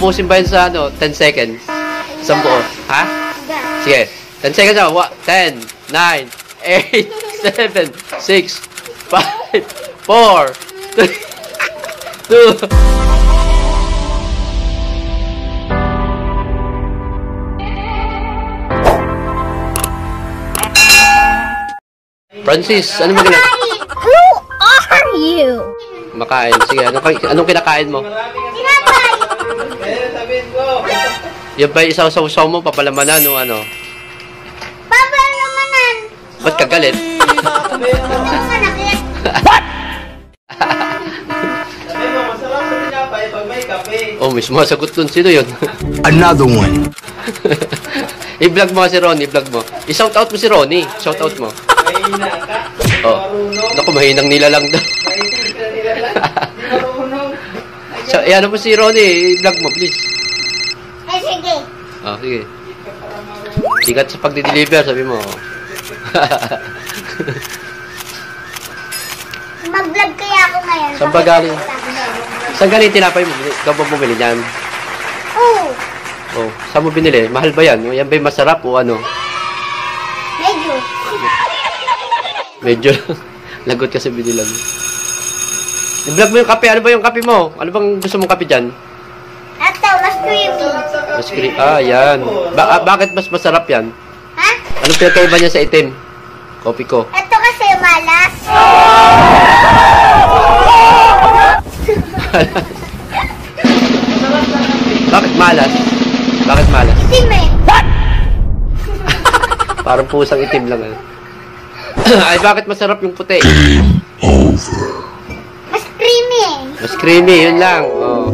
ubusin ba yun sa ano, 10 seconds? Isang buo. Ha? Sige. 10 seconds. Wa- 10, 9, 8, 7, 6, 5, 4, 3, 2, Francis, ano ba ginagawa? Who are you? Makain. Sige, ano, anong kinakain mo? Tinapay! Yan ba isaw sa usaw mo, papalamanan o ano? Papalamanan! Ba't ka galit? Hindi ko manakit. Sabi mo, masarap sa tinapay pag may kape. Oh, mismo sagot dun. Sino yun? Another one. I-vlog mo si Ronnie, i-vlog mo. I-shout out mo si Ronnie. Shout out mo. Mahina ka. Oh. Naku, mahinang nilalang daw. Mahina nila lang. Di marunong. so, ano mo si Ronnie, i-vlog mo, please. Sige. Oh. Sikat sa pagdi-deliver, sabi mo. Mag-vlog kaya ako ngayon. Saan ba galing? Saan galing tinapay mo? Ikaw ba bumili niyan? Oo. Oh, saan mo binili? Mahal ba yan? Yan ba yung masarap o ano? Medyo. Medyo lagot ka sa binilang. I-vlog mo yung kape. Ano ba yung kape mo? Ano bang gusto mong kape dyan? Mas creamy. Mas cre- Ah, yan. Ba- ah, bakit mas masarap yan? Ha? Anong pinagkaiba niya sa itim? Kopi ko. Ito kasi malas. Bakit malas? Bakit malas? Itim eh. Parang pusang itim lang. ah. Ay, bakit masarap yung puti? Mas creamy eh. Mas creamy, yun lang. Oh.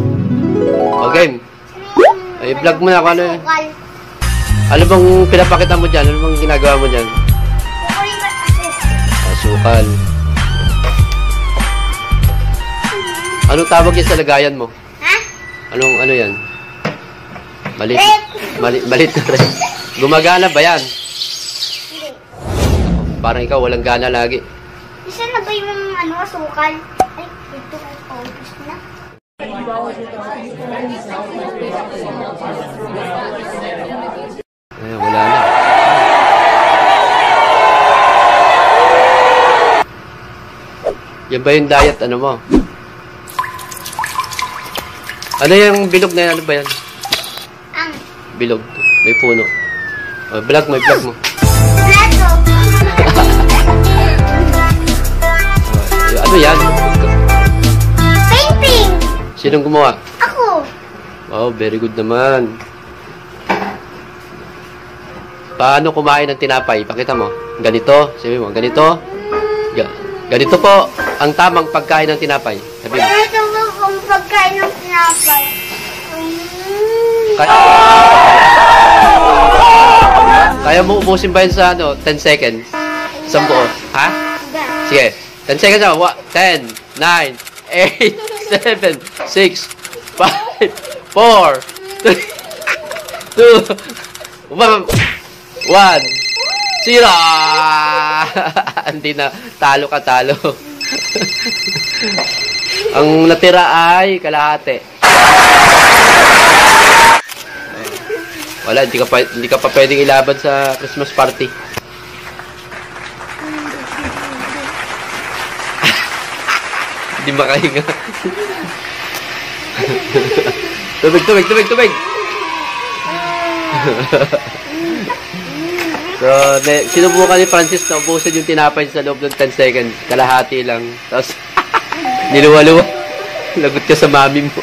Okay. Ay, vlog mo na kung ano. Ano bang pinapakita mo dyan? Ano bang ginagawa mo dyan? Asukal. Anong tawag yan sa lagayan mo? Ha? Anong ano yan? Malit. Malit, malit na rin. Gumagana ba yan? Hindi. Parang ikaw walang gana lagi. Isa na ba yung ano, sukal? Ay, ito ay paubos na. Ay, wala na. Yan ba yung diet ano mo? Ano yung bilog na yan? Ano ba yan? Ang Bilog. May puno. Oh, vlog mo, vlog mo. plato. Oh, ano yan? Sinong gumawa? Ako. Oh, very good naman. Paano kumain ng tinapay? Pakita mo. Ganito. Sabi mo, ganito. Ga- ganito po ang tamang pagkain ng tinapay. Sabi mo. Ito ba kung pagkain ng tinapay? Kaya, kaya mo ubusin ba yun sa ano, 10 seconds? Isang buo. Ha? Sige. 10 seconds na. Wa- 10, 9, 8, 7, 6, 5, 4, 3, 2, 1, 0. Hindi na. Talo ka, talo. Ang natira ay kalahati. Wala, hindi ka pa, hindi ka pa pwedeng ilaban sa Christmas party. Hindi makahinga. tubig, tubig, tubig, tubig! so, ne, sinubukan ni Francis na ubusin yung tinapay sa loob ng 10 seconds. Kalahati lang. Tapos, niluwa-luwa. Lagot ka sa mami mo.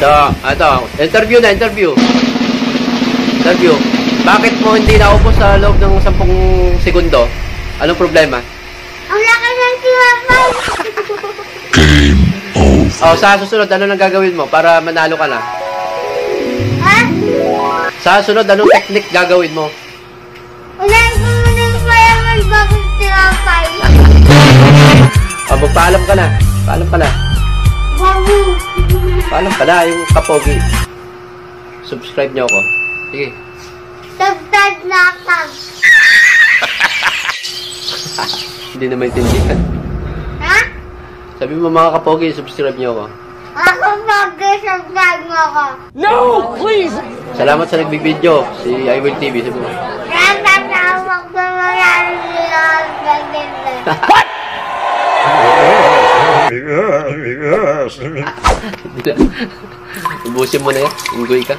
So, ito, interview na, interview. Interview. Bakit mo hindi naubos sa loob ng 10 segundo? Anong problema? Ang laki ng tinapay. Oh, sa susunod, ano nang gagawin mo para manalo ka na? ha? Sa susunod, anong technique gagawin mo? Unahin ko muna yung fireman bago tinapay. Oh, magpaalam ka na. Paalam ka na. Bago. Paalam ka na, yung kapogi. Subscribe niyo ako. Sige. Dagdag na tag. Hindi na maintindihan. Ha? Sabi mo mga kapogi, subscribe niyo ako. Ako mag-subscribe mo ako. Salamat sa nagbibideo, si I Will TV. Sabi mo. Salamat ang gaganda. Ubusin mo na yan. Inggoy ka.